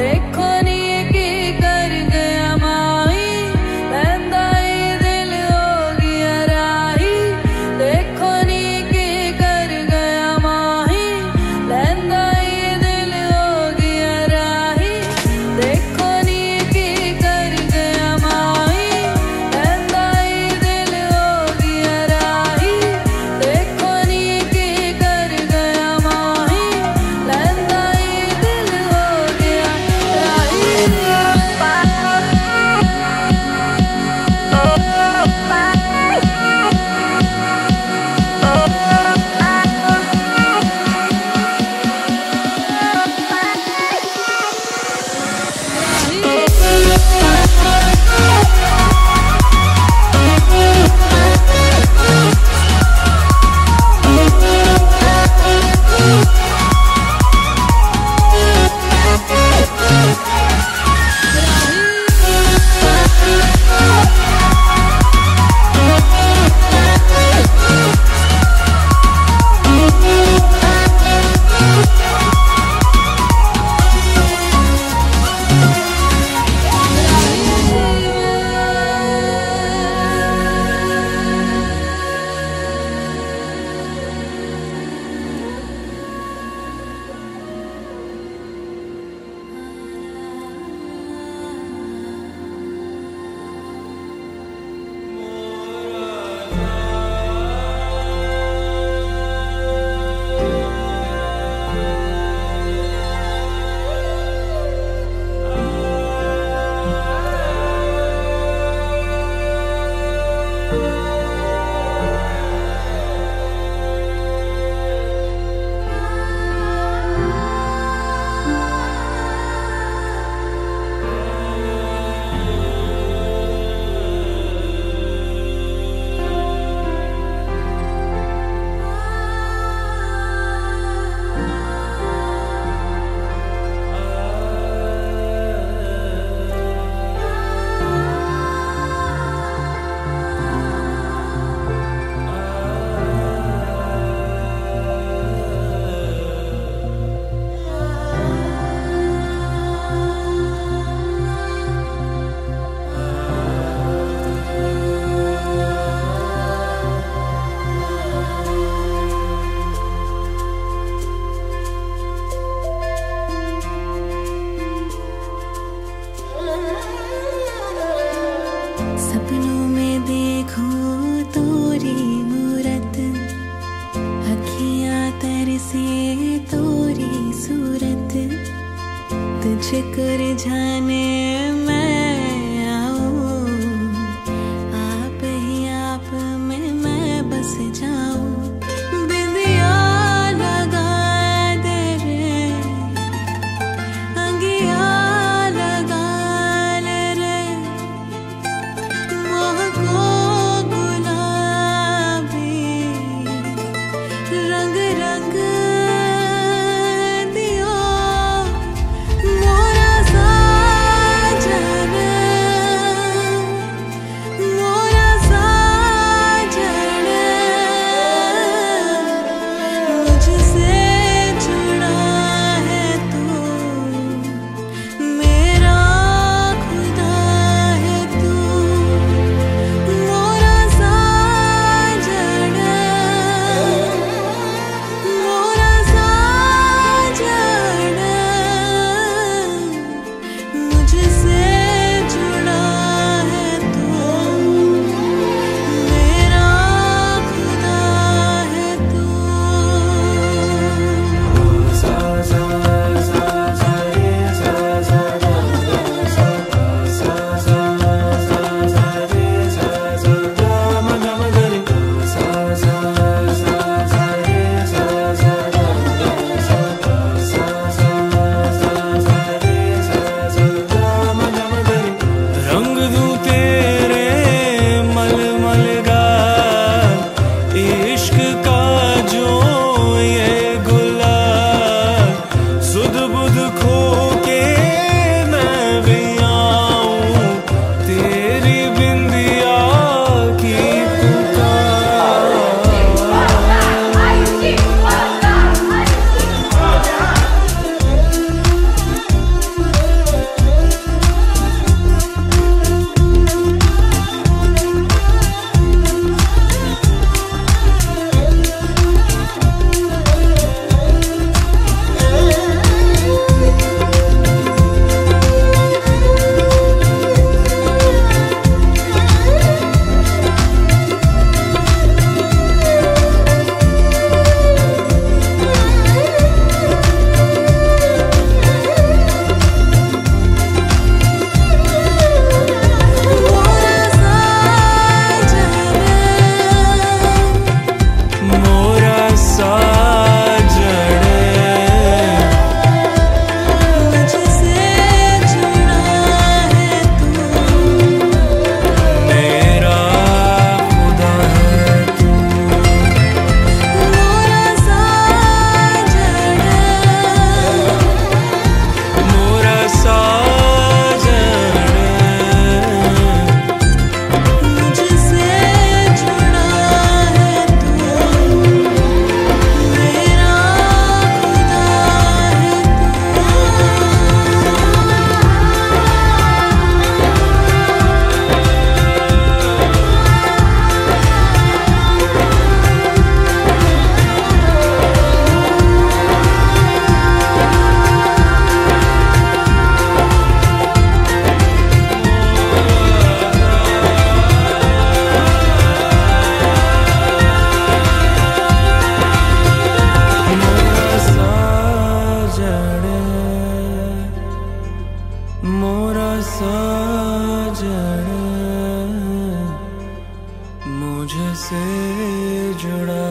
they call कर जाने मुझसे जुड़ा